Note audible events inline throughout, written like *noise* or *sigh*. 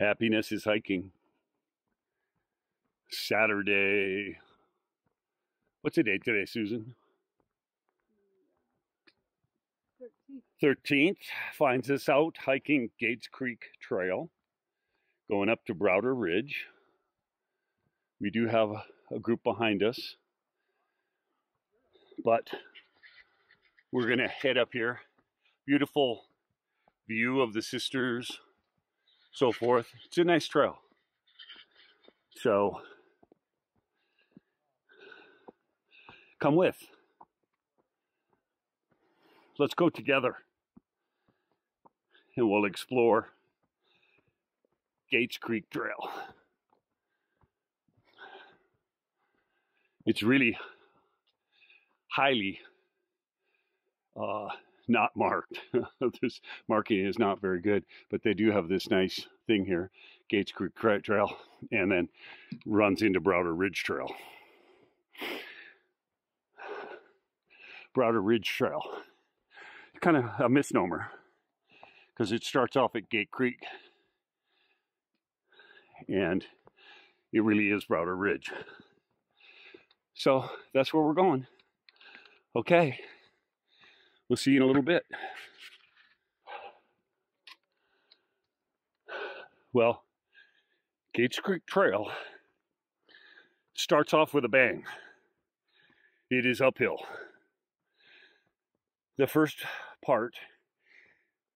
Happiness is hiking. Saturday. What's the date today, Susan? 13th finds us out hiking Gates Creek Trail, going up to Browder Ridge. We do have a group behind us, but we're going to head up here. Beautiful view of the sisters, so forth. It's a nice trail. So, come with. Let's go together and we'll explore Gates Creek Trail. It's really highly uh, not marked. *laughs* this marking is not very good, but they do have this nice thing here, Gates Creek Trail, and then runs into Browder Ridge Trail. Browder Ridge Trail. Kind of a misnomer because it starts off at Gate Creek and it really is Browder Ridge. So that's where we're going. Okay, we'll see you in a little bit. Well, Gates Creek Trail starts off with a bang. It is uphill. The first part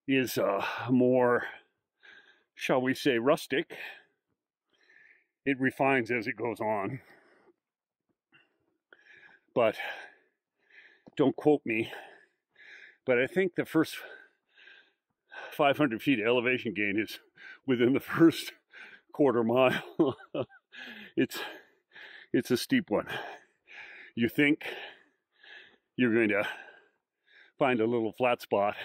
is uh, more, shall we say, rustic. It refines as it goes on. But don't quote me, but I think the first 500 feet elevation gain is within the first quarter mile. *laughs* it's it's a steep one. You think you're going to find a little flat spot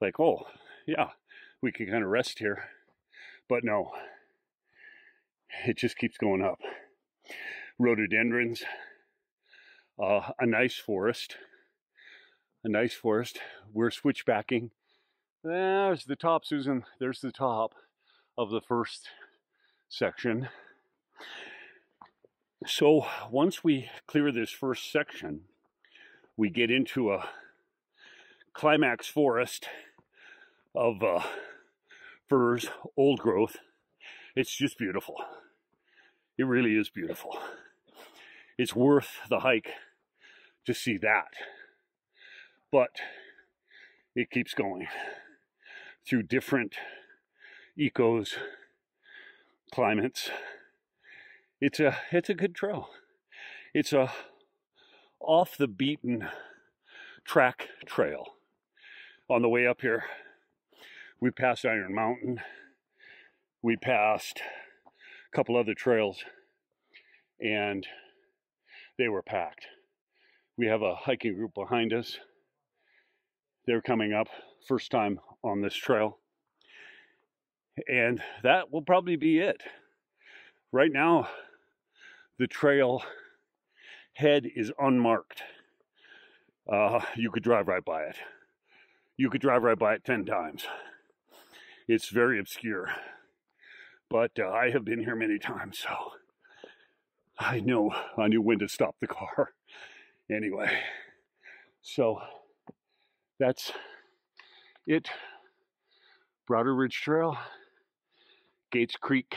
like, oh, yeah, we can kind of rest here. But no, it just keeps going up. Rhododendrons, uh, a nice forest, a nice forest. We're switchbacking. There's the top, Susan. There's the top of the first section. So once we clear this first section, we get into a climax forest of uh, firs, old growth. It's just beautiful. It really is beautiful. It's worth the hike to see that. But it keeps going through different ecos, climates. It's a it's a good trail. It's a off the beaten track trail. On the way up here, we passed Iron Mountain. We passed a couple other trails and they were packed. We have a hiking group behind us. They're coming up first time on this trail. And that will probably be it. Right now, the trail head is unmarked. Uh, you could drive right by it. You could drive right by it 10 times. It's very obscure. But uh, I have been here many times, so I know I knew when to stop the car. Anyway, so that's it. Browder Ridge Trail, Gates Creek,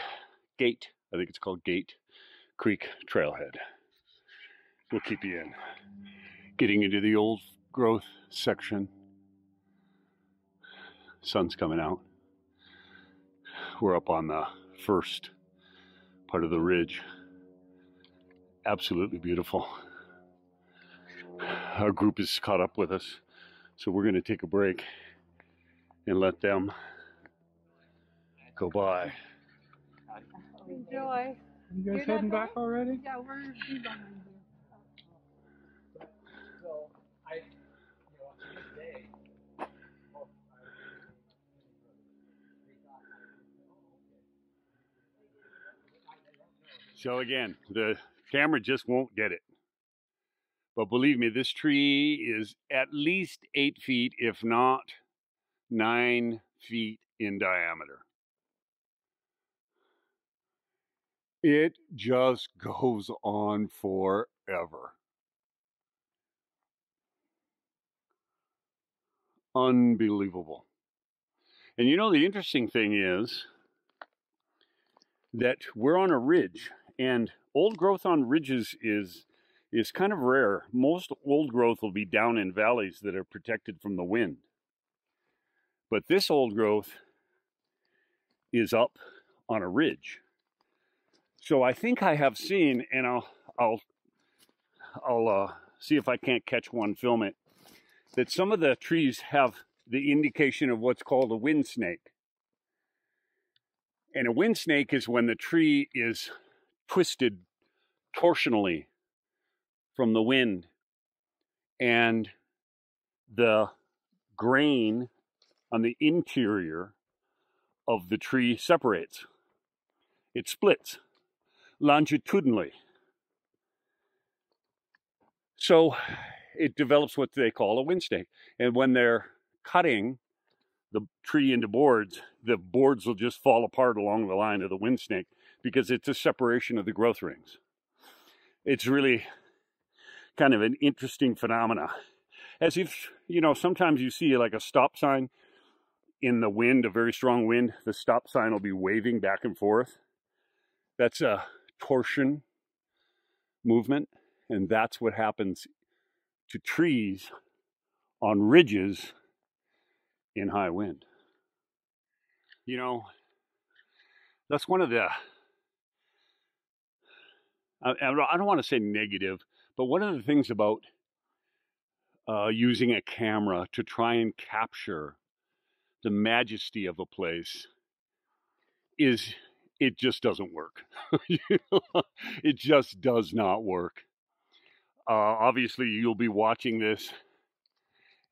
Gate, I think it's called Gate Creek Trailhead. We'll keep you in. Getting into the old growth section. Sun's coming out we're up on the first part of the ridge. Absolutely beautiful. Our group is caught up with us, so we're going to take a break and let them go by. Enjoy. You guys heading back already? Yeah, we're behind you. So I So again, the camera just won't get it. But believe me, this tree is at least eight feet, if not nine feet in diameter. It just goes on forever. Unbelievable. And you know, the interesting thing is that we're on a ridge, and old growth on ridges is is kind of rare. Most old growth will be down in valleys that are protected from the wind. But this old growth is up on a ridge. So I think I have seen, and I'll I'll I'll uh, see if I can't catch one, film it, that some of the trees have the indication of what's called a wind shake. And a wind shake is when the tree is twisted torsionally from the wind and the grain on the interior of the tree separates. It splits longitudinally. So it develops what they call a wind shake. And when they're cutting the tree into boards, the boards will just fall apart along the line of the wind shake because it's a separation of the growth rings. It's really kind of an interesting phenomena. As if, you know, sometimes you see like a stop sign in the wind, a very strong wind, the stop sign will be waving back and forth. That's a torsion movement, and that's what happens to trees on ridges in high wind. You know, that's one of the, I, I don't want to say negative, but one of the things about uh, using a camera to try and capture the majesty of a place is it just doesn't work. *laughs* it just does not work. Uh, obviously, you'll be watching this,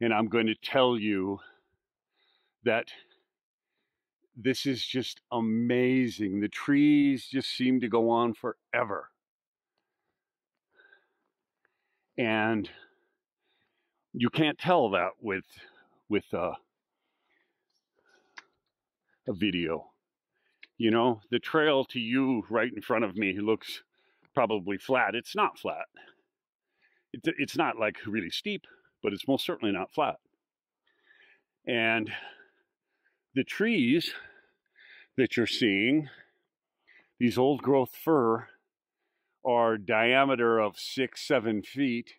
and I'm going to tell you that this is just amazing. The trees just seem to go on forever. And you can't tell that with with uh, a video. You know, the trail to you right in front of me looks probably flat. It's not flat. it's not like really steep, but it's most certainly not flat. And the trees that you're seeing, these old growth fir, are diameter of six, seven feet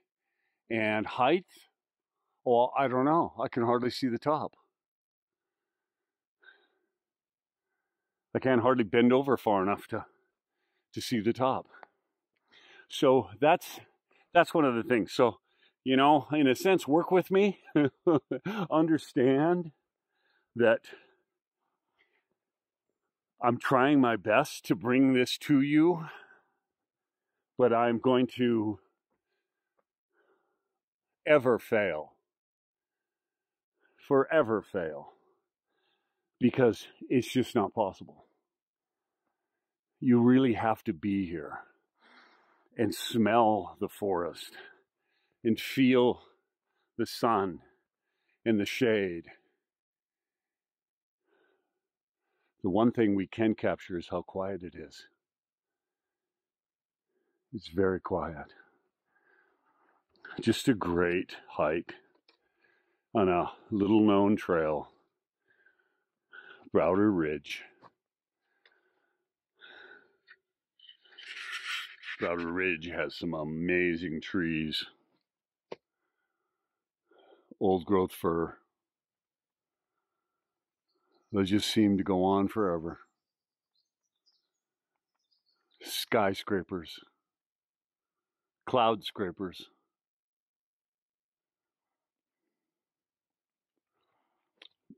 and height. Well, I don't know. I can hardly see the top. I can't hardly bend over far enough to to see the top. So that's that's one of the things. So, you know, in a sense, work with me. *laughs* Understand that I'm trying my best to bring this to you, but I'm going to ever fail. Forever fail. Because it's just not possible. You really have to be here and smell the forest and feel the sun and the shade The one thing we can capture is how quiet it is. It's very quiet. Just a great hike on a little known trail, Browder Ridge. Browder Ridge has some amazing trees. Old growth fir, they just seem to go on forever. Skyscrapers, cloud scrapers.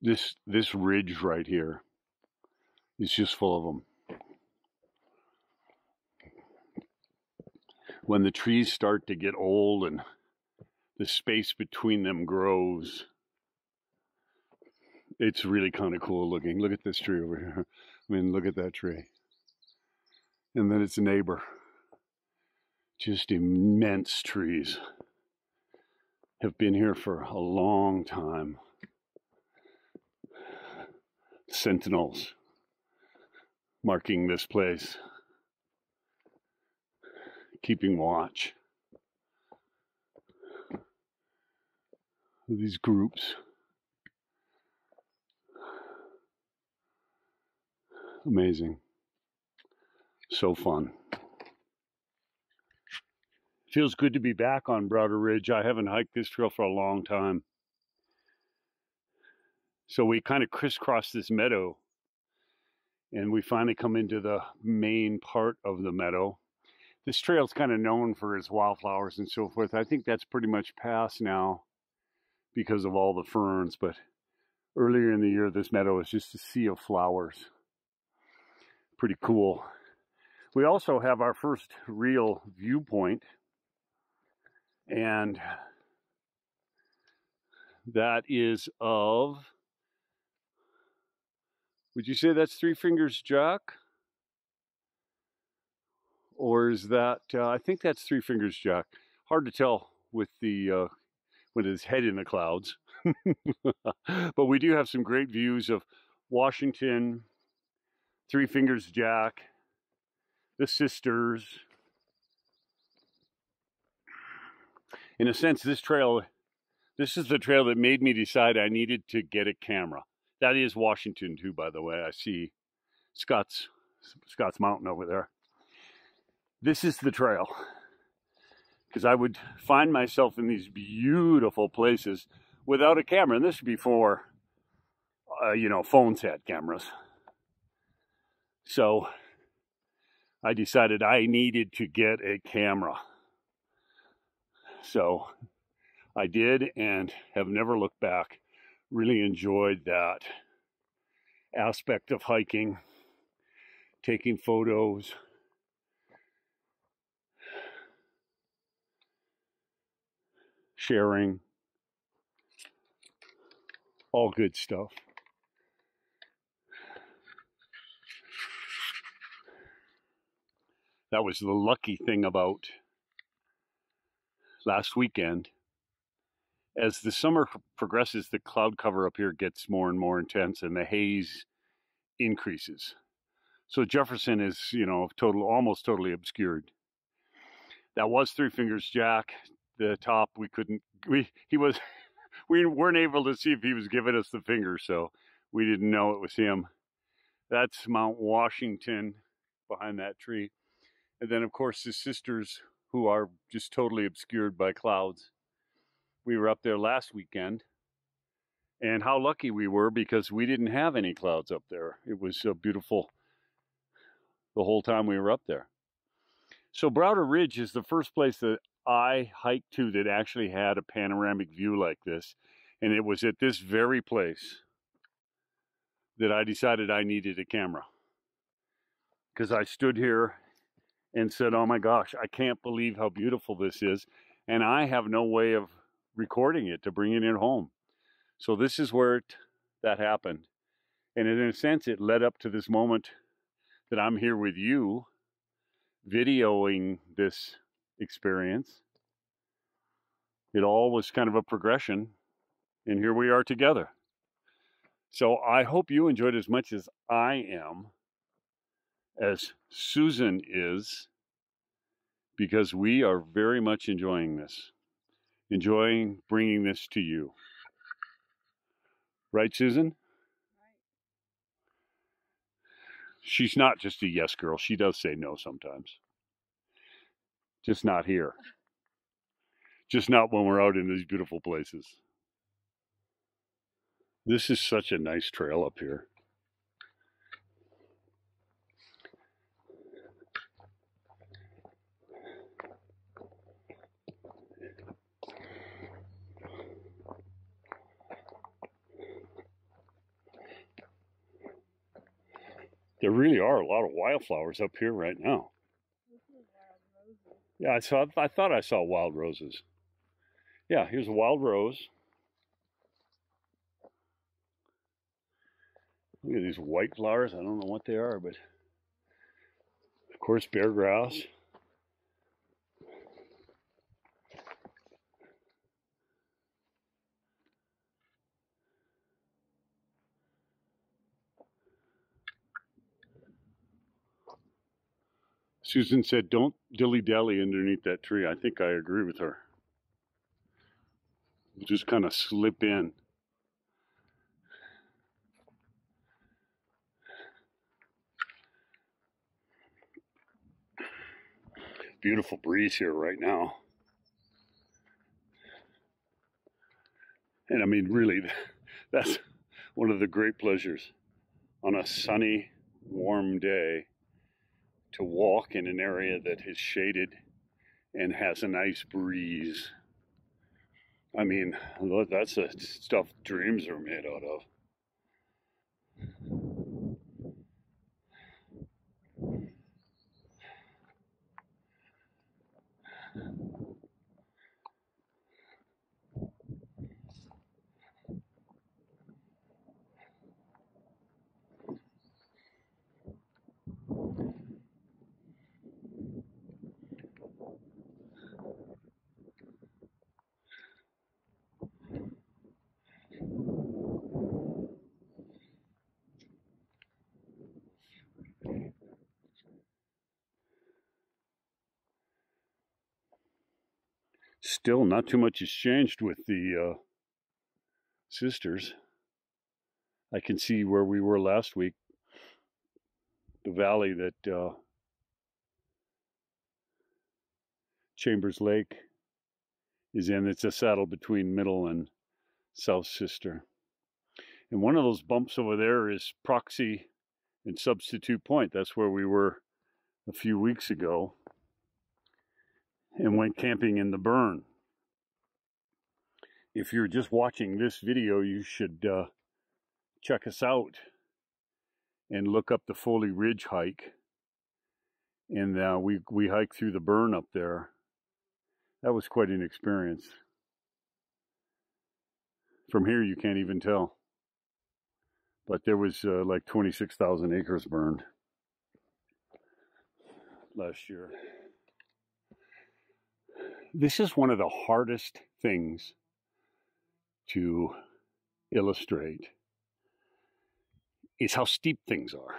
This this ridge right here is just full of them. When the trees start to get old and the space between them grows, it's really kind of cool looking. Look at this tree over here. *laughs* I mean, look at that tree. And then its a neighbor. Just immense trees. Have been here for a long time. Sentinels marking this place. keeping watch. These groups. Amazing. So fun. Feels good to be back on Browder Ridge. I haven't hiked this trail for a long time. So we kind of crisscross this meadow and we finally come into the main part of the meadow. This trail is kind of known for its wildflowers and so forth. I think that's pretty much past now because of all the ferns, but earlier in the year, this meadow was just a sea of flowers. Pretty cool. We also have our first real viewpoint, and that is of would you say that's Three Fingers Jack? Or is that, uh, I think that's Three Fingers Jack. Hard to tell with the, uh, with his head in the clouds. *laughs* but we do have some great views of Washington, Three Fingers Jack, the sisters. In a sense, this trail, this is the trail that made me decide I needed to get a camera. That is Washington too, by the way. I see Scott's Scott's Mountain over there. This is the trail. Because I would find myself in these beautiful places without a camera. And this is before, uh, you know, phones had cameras. So I decided I needed to get a camera. So I did and have never looked back really enjoyed that aspect of hiking, taking photos. Sharing, all good stuff. That was the lucky thing about last weekend as the summer progresses, the cloud cover up here gets more and more intense and the haze increases. So Jefferson is, you know, total almost totally obscured. That was Three Fingers Jack. The top we couldn't we he was *laughs* we weren't able to see if he was giving us the finger, so we didn't know it was him. That's Mount Washington behind that tree. And then of course the sisters who are just totally obscured by clouds we were up there last weekend and how lucky we were because we didn't have any clouds up there. It was so beautiful the whole time we were up there. So Browder Ridge is the first place that I hiked to that actually had a panoramic view like this. And it was at this very place that I decided I needed a camera. Because I stood here and said, oh my gosh, I can't believe how beautiful this is. And I have no way of recording it to bring it in home. So this is where it, that happened. And in a sense, it led up to this moment that I'm here with you, videoing this experience. It all was kind of a progression, and here we are together. So I hope you enjoyed as much as I am, as Susan is, because we are very much enjoying this enjoying bringing this to you. Right, Susan? She's not just a yes girl. She does say no sometimes. Just not here. Just not when we're out in these beautiful places. This is such a nice trail up here. There really are a lot of wildflowers up here right now. Yeah, I saw. I thought I saw wild roses. Yeah, here's a wild rose. Look at these white flowers. I don't know what they are, but of course, bear grass. Susan said, don't dilly dally underneath that tree. I think I agree with her. Just kind of slip in. Beautiful breeze here right now. And I mean, really, *laughs* that's one of the great pleasures on a sunny, warm day to walk in an area that is shaded and has a nice breeze. I mean, that's the stuff dreams are made out of. Still, not too much has changed with the uh, sisters. I can see where we were last week, the valley that uh, Chambers Lake is in. It's a saddle between Middle and South Sister. And one of those bumps over there is Proxy and Substitute Point. That's where we were a few weeks ago and went camping in the burn. If you're just watching this video, you should uh, check us out and look up the Foley Ridge hike. And uh, we, we hiked through the burn up there. That was quite an experience. From here, you can't even tell. But there was uh, like 26,000 acres burned last year this is one of the hardest things to illustrate is how steep things are.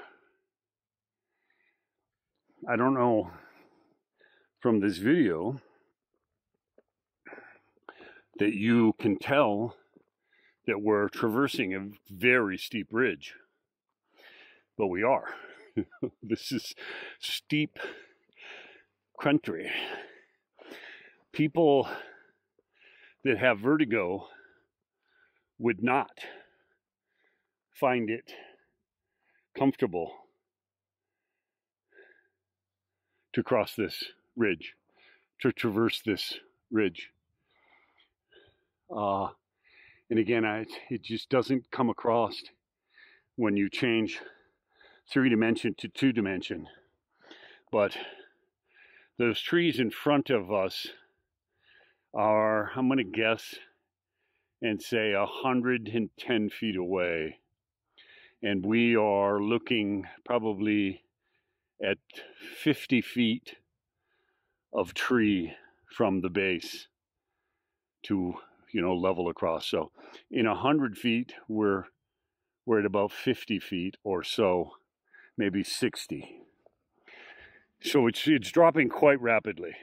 I don't know from this video that you can tell that we're traversing a very steep ridge, but we are. *laughs* this is steep country people that have vertigo would not find it comfortable to cross this ridge, to traverse this ridge. Uh, and again, I, it just doesn't come across when you change three dimension to two dimension. But those trees in front of us are, I'm going to guess and say 110 feet away. And we are looking probably at 50 feet of tree from the base to, you know, level across. So in 100 feet, we're, we're at about 50 feet or so, maybe 60. So it's, it's dropping quite rapidly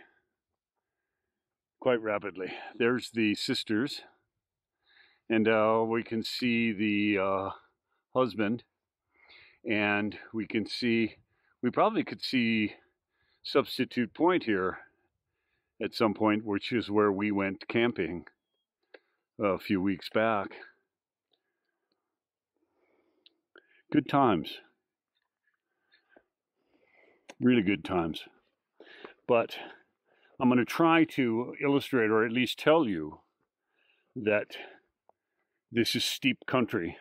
quite rapidly. There's the sisters, and uh, we can see the uh, husband, and we can see, we probably could see Substitute Point here at some point, which is where we went camping a few weeks back. Good times. Really good times. But I'm going to try to illustrate or at least tell you that this is steep country.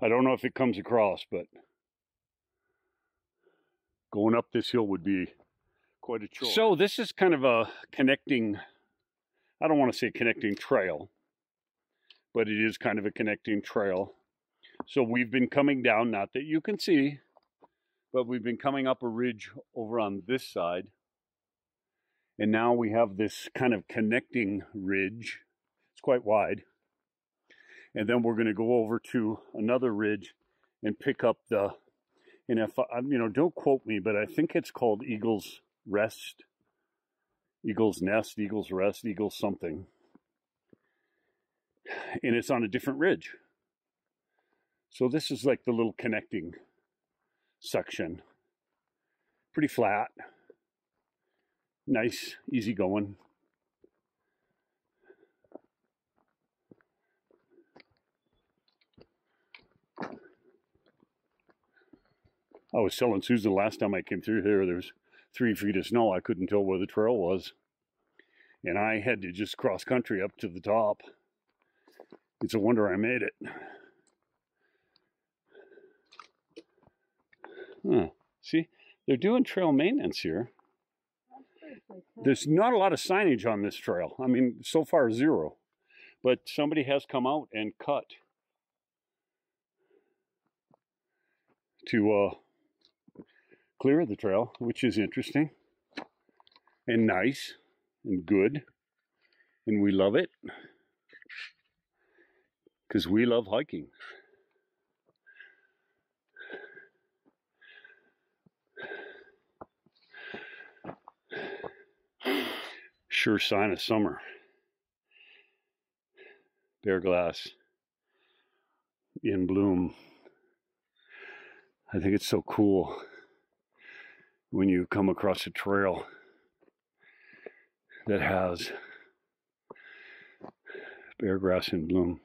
I don't know if it comes across, but going up this hill would be quite a chore. So this is kind of a connecting, I don't want to say connecting trail, but it is kind of a connecting trail. So we've been coming down, not that you can see, but we've been coming up a ridge over on this side. And now we have this kind of connecting ridge. It's quite wide. And then we're going to go over to another ridge and pick up the, and if, I, um, you know, don't quote me, but I think it's called Eagle's Rest, Eagle's Nest, Eagle's Rest, Eagle's something. And it's on a different ridge. So this is like the little connecting section. Pretty flat. Nice, easy going. I was telling Susan last time I came through here, there's three feet of snow. I couldn't tell where the trail was. And I had to just cross country up to the top. It's a wonder I made it. Huh. See, they're doing trail maintenance here. There's not a lot of signage on this trail. I mean, so far zero. But somebody has come out and cut to uh, clear the trail, which is interesting and nice and good. And we love it because we love hiking. Sure sign of summer. Bear grass in bloom. I think it's so cool when you come across a trail that has bear grass in bloom.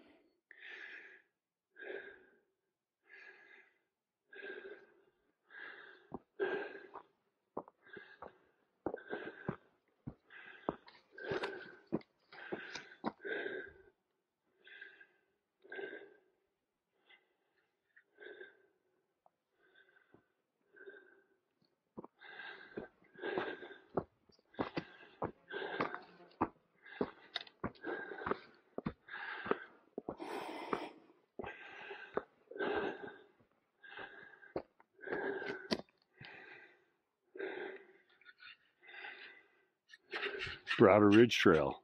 Browder Ridge Trail.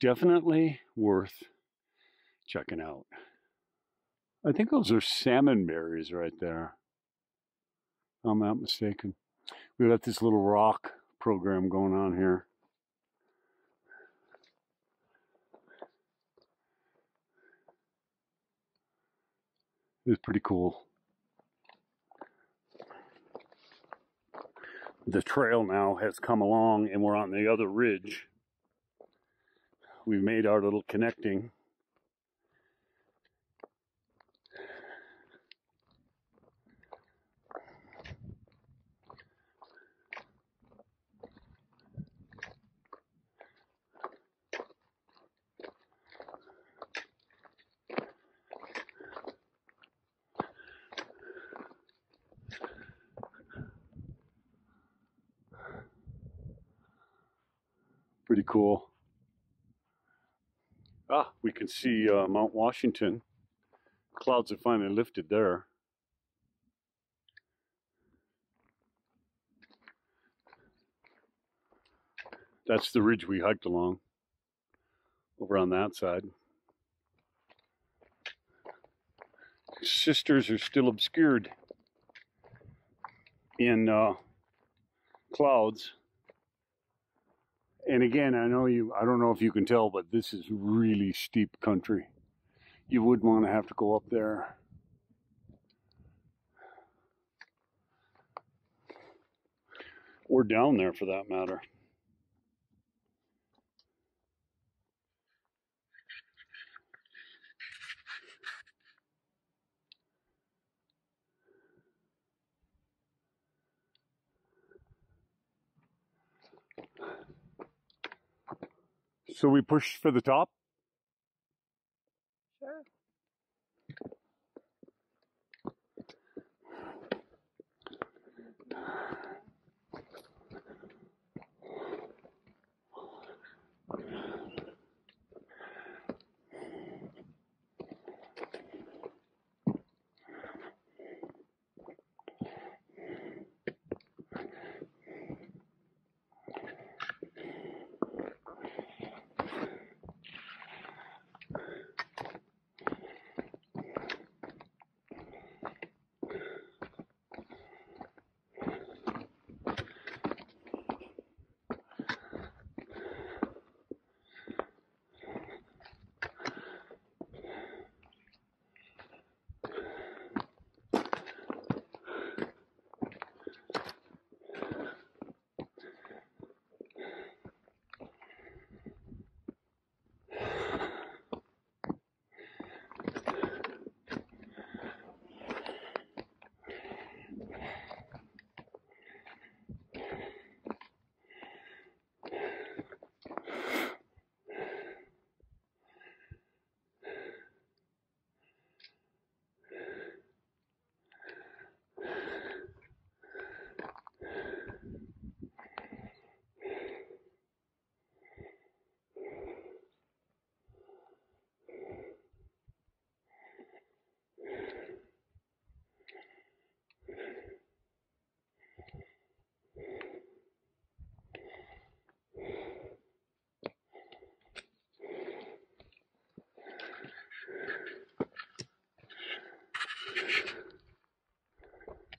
Definitely worth checking out. I think those are salmon berries right there. I'm not mistaken. We've got this little rock program going on here. It's pretty cool. The trail now has come along and we're on the other ridge. We've made our little connecting. Pretty cool. Ah, we can see uh, Mount Washington. Clouds have finally lifted there. That's the ridge we hiked along over on that side. Sisters are still obscured in uh, clouds. And again, I know you, I don't know if you can tell, but this is really steep country. You wouldn't want to have to go up there. Or down there for that matter. So we push for the top? Sure.